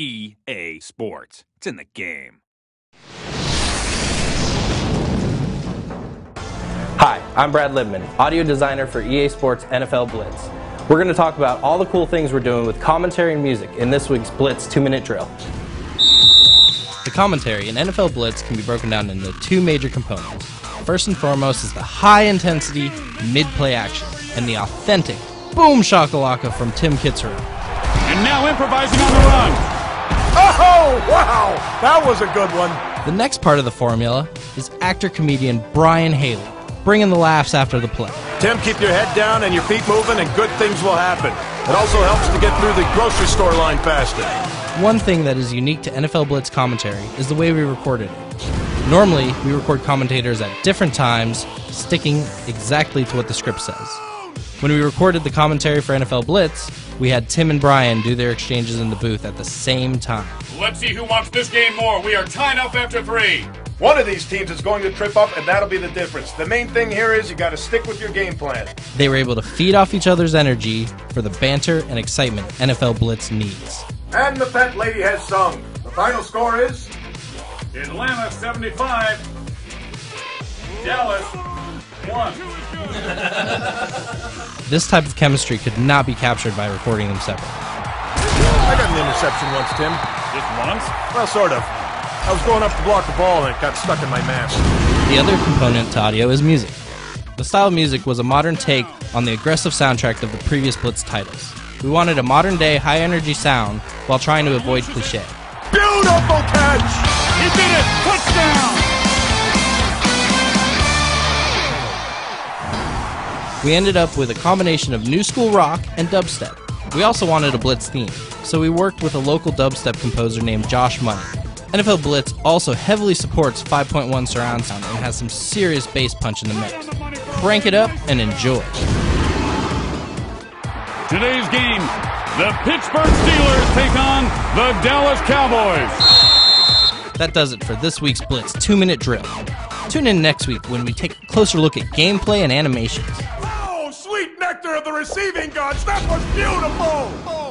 EA Sports. It's in the game. Hi, I'm Brad Libman, audio designer for EA Sports NFL Blitz. We're going to talk about all the cool things we're doing with commentary and music in this week's Blitz 2 Minute Drill. The commentary in NFL Blitz can be broken down into two major components. First and foremost is the high intensity mid play action and the authentic boom shakalaka from Tim Kitzrow. And now improvising on the run. Oh, wow! That was a good one. The next part of the formula is actor comedian Brian Haley, bringing the laughs after the play. Tim, keep your head down and your feet moving, and good things will happen. It also helps to get through the grocery store line faster. One thing that is unique to NFL Blitz commentary is the way we recorded it. Normally, we record commentators at different times, sticking exactly to what the script says. When we recorded the commentary for NFL Blitz, we had Tim and Brian do their exchanges in the booth at the same time. Let's see who wants this game more. We are tied up after three. One of these teams is going to trip up, and that'll be the difference. The main thing here is you got to stick with your game plan. They were able to feed off each other's energy for the banter and excitement NFL Blitz needs. And the fat lady has sung. The final score is Atlanta 75. Dallas 1. This type of chemistry could not be captured by recording them separately. I got an interception once, Tim. Just once? Well, sort of. I was going up to block the ball, and it got stuck in my mask. The other component to audio is music. The style of music was a modern take on the aggressive soundtrack of the previous Blitz titles. We wanted a modern day, high energy sound while trying to avoid cliche. Beautiful catch! He did it! Touchdown! We ended up with a combination of new school rock and dubstep. We also wanted a Blitz theme, so we worked with a local dubstep composer named Josh Money. NFL Blitz also heavily supports 5.1 surround sound and has some serious bass punch in the mix. Crank it up and enjoy. Today's game, the Pittsburgh Steelers take on the Dallas Cowboys. That does it for this week's Blitz 2 minute drill. Tune in next week when we take a closer look at gameplay and animations. Nectar of the receiving gods! That was beautiful!